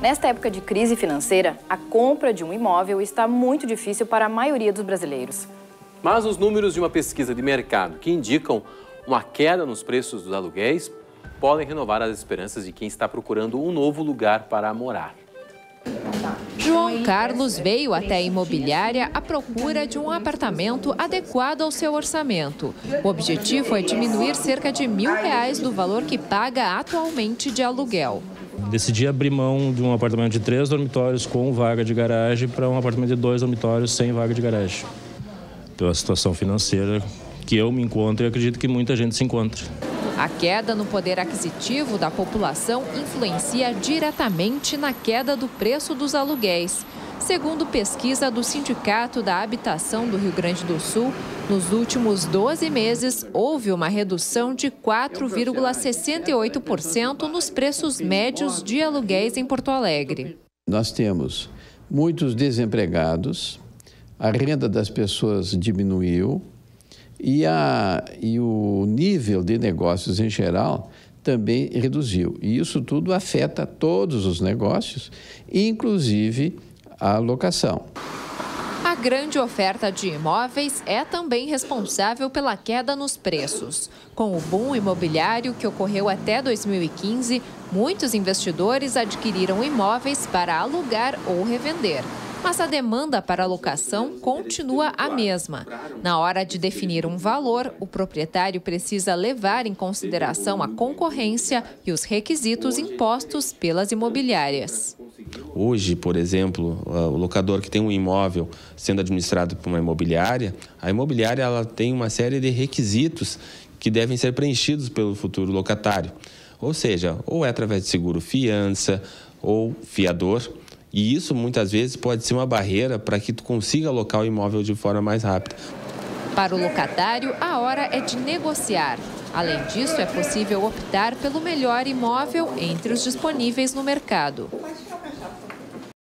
Nesta época de crise financeira, a compra de um imóvel está muito difícil para a maioria dos brasileiros. Mas os números de uma pesquisa de mercado que indicam uma queda nos preços dos aluguéis podem renovar as esperanças de quem está procurando um novo lugar para morar. João Carlos veio até a imobiliária à procura de um apartamento adequado ao seu orçamento. O objetivo é diminuir cerca de mil reais do valor que paga atualmente de aluguel. Decidi abrir mão de um apartamento de três dormitórios com vaga de garagem para um apartamento de dois dormitórios sem vaga de garagem. Pela situação financeira que eu me encontro e acredito que muita gente se encontra. A queda no poder aquisitivo da população influencia diretamente na queda do preço dos aluguéis. Segundo pesquisa do Sindicato da Habitação do Rio Grande do Sul, nos últimos 12 meses houve uma redução de 4,68% nos preços médios de aluguéis em Porto Alegre. Nós temos muitos desempregados, a renda das pessoas diminuiu, e, a, e o nível de negócios em geral também reduziu. E isso tudo afeta todos os negócios, inclusive a locação. A grande oferta de imóveis é também responsável pela queda nos preços. Com o boom imobiliário que ocorreu até 2015, muitos investidores adquiriram imóveis para alugar ou revender mas a demanda para locação continua a mesma. Na hora de definir um valor, o proprietário precisa levar em consideração a concorrência e os requisitos impostos pelas imobiliárias. Hoje, por exemplo, o locador que tem um imóvel sendo administrado por uma imobiliária, a imobiliária ela tem uma série de requisitos que devem ser preenchidos pelo futuro locatário. Ou seja, ou é através de seguro fiança ou fiador, e isso muitas vezes pode ser uma barreira para que tu consiga alocar o imóvel de forma mais rápida. Para o locatário, a hora é de negociar. Além disso, é possível optar pelo melhor imóvel entre os disponíveis no mercado.